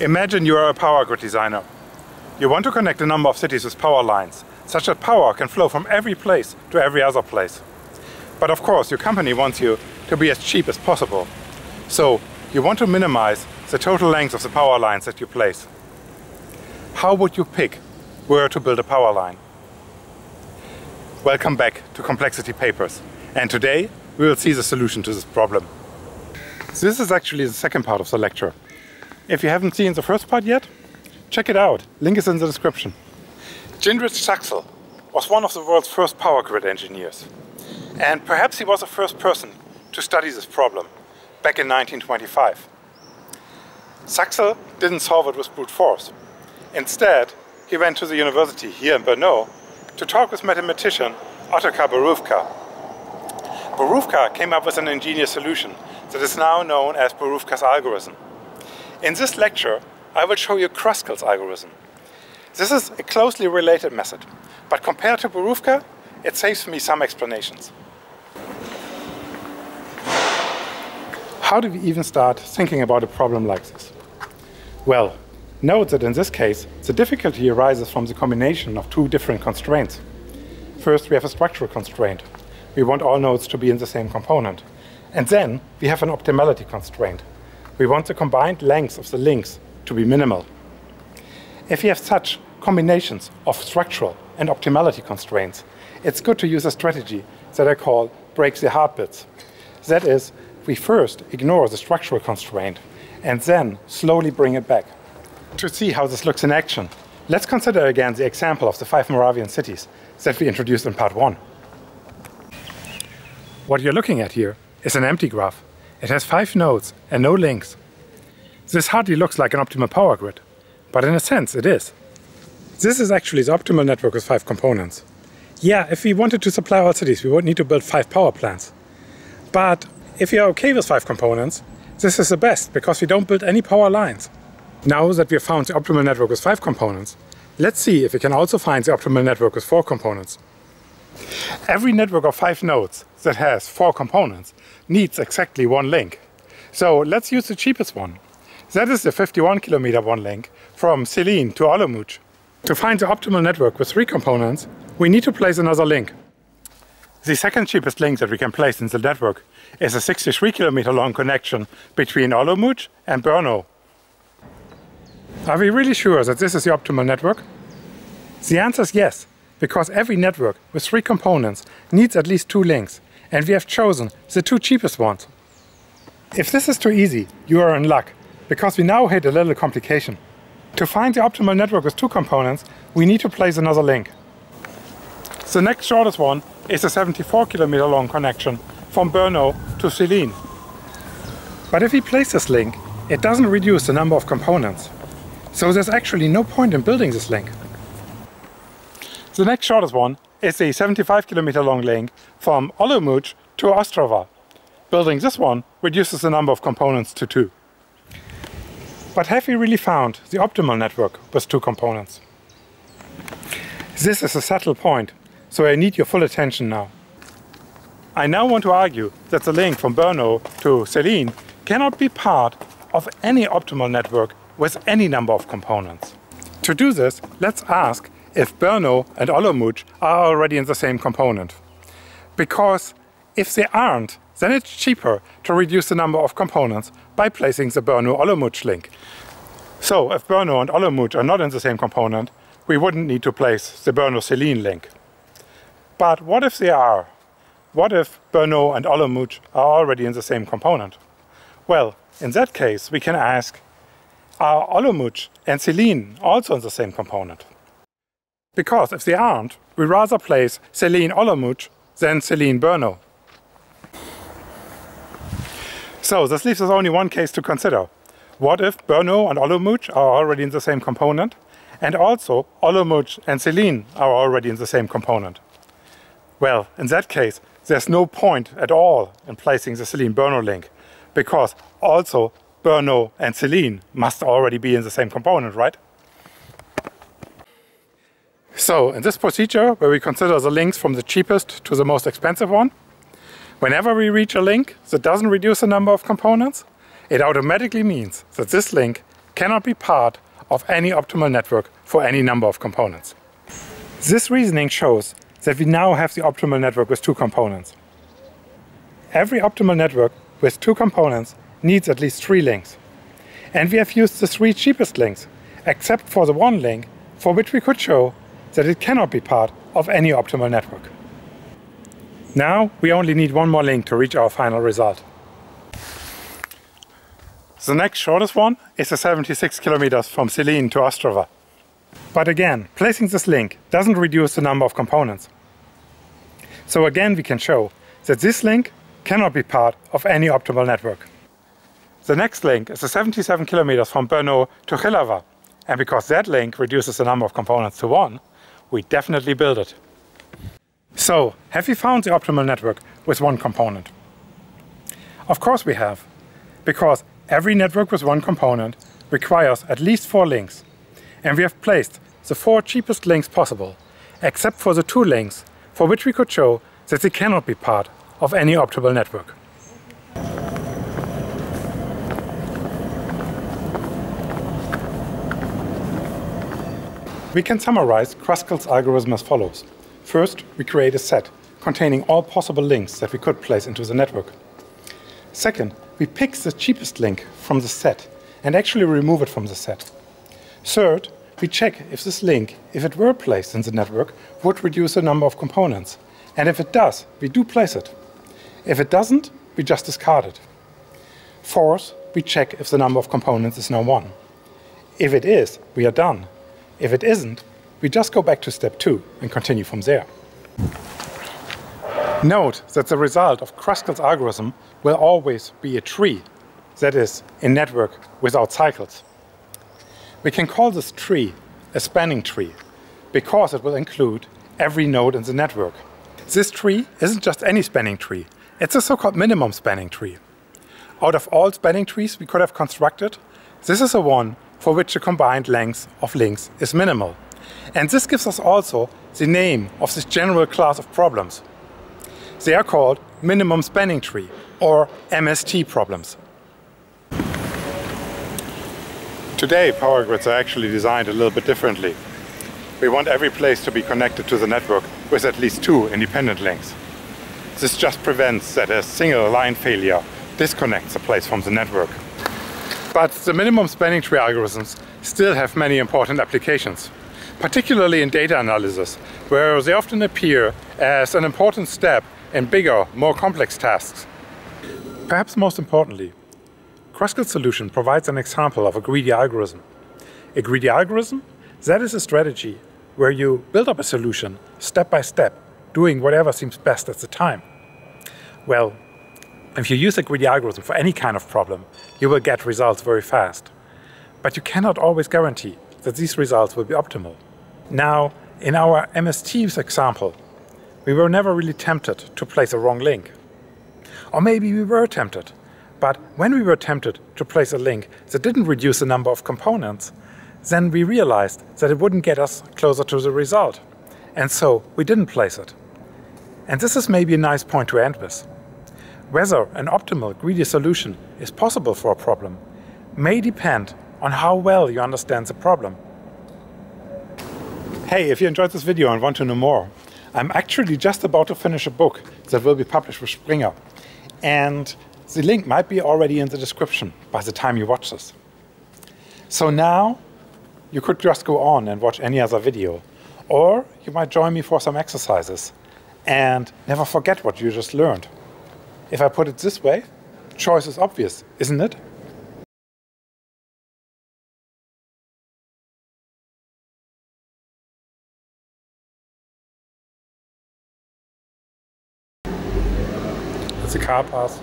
Imagine you are a power grid designer. You want to connect a number of cities with power lines, such that power can flow from every place to every other place. But of course, your company wants you to be as cheap as possible. So you want to minimize the total length of the power lines that you place. How would you pick where to build a power line? Welcome back to Complexity Papers. And today we will see the solution to this problem. This is actually the second part of the lecture. If you haven't seen the first part yet, check it out. Link is in the description. Jindřich Saxl was one of the world's first power grid engineers. And perhaps he was the first person to study this problem back in 1925. Saxl didn't solve it with brute force. Instead, he went to the university here in Brno to talk with mathematician Otakar Borůvka. Borůvka came up with an ingenious solution that is now known as Borůvka's algorithm. In this lecture, I will show you Kruskal's algorithm. This is a closely related method, but compared to Borůvka, it saves me some explanations. How do we even start thinking about a problem like this? Well, note that in this case, the difficulty arises from the combination of two different constraints. First, we have a structural constraint. We want all nodes to be in the same component. And then we have an optimality constraint we want the combined length of the links to be minimal. If you have such combinations of structural and optimality constraints, it's good to use a strategy that I call break the hard bits. That is, we first ignore the structural constraint and then slowly bring it back. To see how this looks in action, let's consider again the example of the five Moravian cities that we introduced in part one. What you're looking at here is an empty graph it has five nodes and no links. This hardly looks like an optimal power grid, but in a sense it is. This is actually the optimal network with five components. Yeah, if we wanted to supply all cities, we would need to build five power plants. But if you are okay with five components, this is the best because we don't build any power lines. Now that we have found the optimal network with five components, let's see if we can also find the optimal network with four components. Every network of five nodes that has four components needs exactly one link. So let's use the cheapest one. That is the 51 kilometer one link from Zlín to Olomouc. To find the optimal network with three components, we need to place another link. The second cheapest link that we can place in the network is a 63 kilometer long connection between Olomouc and Brno. Are we really sure that this is the optimal network? The answer is yes, because every network with three components needs at least two links, and we have chosen the two cheapest ones. If this is too easy, you are in luck, because we now hit a little complication. To find the optimal network with two components, we need to place another link. The next shortest one is a 74 kilometer long connection from Brno to Zlín. But if we place this link, it doesn't reduce the number of components. So there's actually no point in building this link. The next shortest one is a 75 kilometer long link from Olomouc to Ostrava. Building this one reduces the number of components to two. But have we really found the optimal network with two components? This is a subtle point, so I need your full attention now. I now want to argue that the link from Brno to Zlín cannot be part of any optimal network with any number of components. To do this, let's ask if Brno and Olomouc are already in the same component. Because if they aren't, then it's cheaper to reduce the number of components by placing the Brno-Olomouc link. So if Brno and Olomouc are not in the same component, we wouldn't need to place the Brno-Zlín link. But what if they are? What if Brno and Olomouc are already in the same component? Well, in that case, we can ask, are Olomouc and Zlín also in the same component? Because if they aren't, we rather place Zlín Olomouc than Zlín Brno. So this leaves us only one case to consider. What if Brno and Olomouc are already in the same component? And also Olomouc and Zlín are already in the same component? Well, in that case, there's no point at all in placing the Zlín Brno link because also Brno and Zlín must already be in the same component, right? So in this procedure, where we consider the links from the cheapest to the most expensive one, whenever we reach a link that doesn't reduce the number of components, it automatically means that this link cannot be part of any optimal network for any number of components. This reasoning shows that we now have the optimal network with two components. Every optimal network with two components needs at least three links. And we have used the three cheapest links, except for the one link for which we could show that it cannot be part of any optimal network. Now we only need one more link to reach our final result. The next shortest one is the 76 kilometers from Zlín to Ostrava. But again, placing this link doesn't reduce the number of components. So again we can show that this link cannot be part of any optimal network. The next link is the 77 kilometers from Brno to Jihlava. And because that link reduces the number of components to one, we definitely build it. So, have we found the optimal network with one component? Of course we have, because every network with one component requires at least four links. And we have placed the four cheapest links possible, except for the two links for which we could show that they cannot be part of any optimal network. We can summarize Kruskal's algorithm as follows. First, we create a set containing all possible links that we could place into the network. Second, we pick the cheapest link from the set and actually remove it from the set. Third, we check if this link, if it were placed in the network, would reduce the number of components. And if it does, we do place it. If it doesn't, we just discard it. Fourth, we check if the number of components is now 1. If it is, we are done. If it isn't, we just go back to step 2 and continue from there. Note that the result of Kruskal's algorithm will always be a tree, that is, a network without cycles. We can call this tree a spanning tree because it will include every node in the network. This tree isn't just any spanning tree, it's a so-called minimum spanning tree. Out of all spanning trees we could have constructed, this is the one for which the combined length of links is minimal. And this gives us also the name of this general class of problems. They are called minimum spanning tree or MST problems. Today power grids are actually designed a little bit differently. We want every place to be connected to the network with at least two independent links. This just prevents that a single line failure disconnects a place from the network. But the minimum spanning tree algorithms still have many important applications, particularly in data analysis, where they often appear as an important step in bigger, more complex tasks. Perhaps most importantly, Kruskal's solution provides an example of a greedy algorithm. A greedy algorithm, that is a strategy where you build up a solution step by step doing whatever seems best at the time. Well, if you use a greedy algorithm for any kind of problem, you will get results very fast. But you cannot always guarantee that these results will be optimal. Now, in our MST example, we were never really tempted to place a wrong link. Or maybe we were tempted, but when we were tempted to place a link that didn't reduce the number of components, then we realized that it wouldn't get us closer to the result. And so we didn't place it. And this is maybe a nice point to end with. Whether an optimal greedy solution is possible for a problem may depend on how well you understand the problem. Hey, if you enjoyed this video and want to know more, I'm actually just about to finish a book that will be published with Springer. And the link might be already in the description by the time you watch this. So now you could just go on and watch any other video. Or you might join me for some exercises and never forget what you just learned. If I put it this way, choice is obvious, isn't it? It's a car pass.